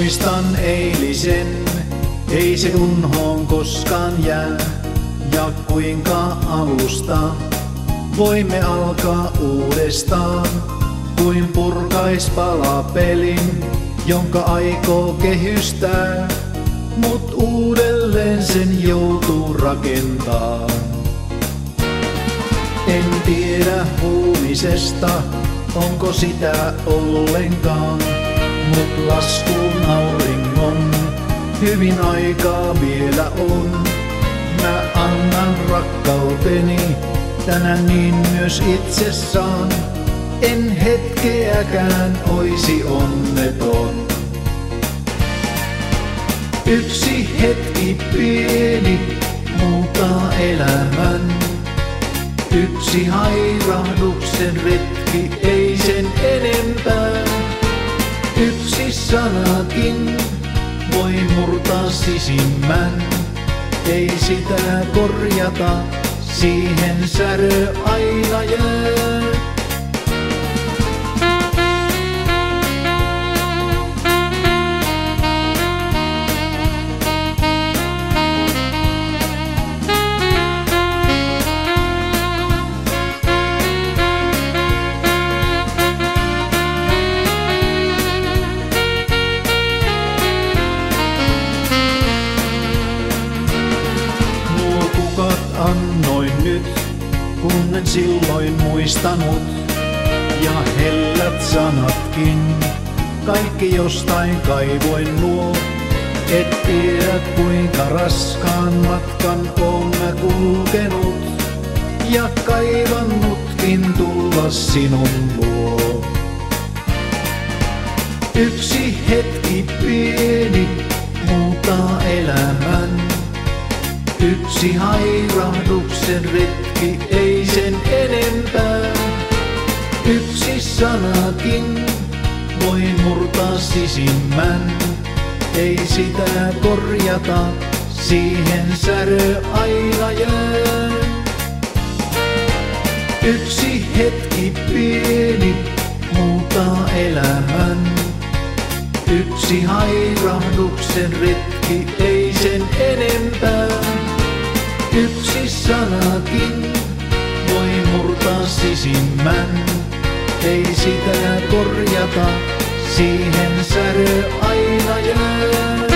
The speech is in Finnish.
Muistan eilisen, ei se unhoon koskaan jää. Ja kuinka alusta voimme alkaa uudestaan, kuin purkais pelin, jonka aikoo kehystää, mut uudelleen sen joutuu rakentaa. En tiedä huumisesta, onko sitä ollenkaan, mut laskuun auringon hyvin aikaa vielä on. Mä annan rakkauteni tänään niin myös itse saan. En hetkeäkään oisi onneton. Yksi hetki pieni muuttaa elämän. Yksi hairahduksen retki, ei sen enempää. Yksi sanakin voi murtaa sisimmän. Ei sitä korjata, siihen särö aina jää. Annoin nyt, kun en silloin muistanut. Ja hellät sanatkin, kaikki jostain kaivoin nuo. Et tiedä kuinka raskaan matkan oon mä kulkenut. Ja kaivannutkin tulla sinun luo. Yksi hetki hairahduksen retki, ei sen enempää. Yksi sanakin voi murtaa sisimmän. Ei sitä korjata, siihen särö aina jää. Yksi hetki pieni muuttaa elämän. Yksi hairahduksen retki, ei sen enempää. Yksi sanakin voi murtaa sisimmän. Ei sitä korjata, siihen särö aina jää.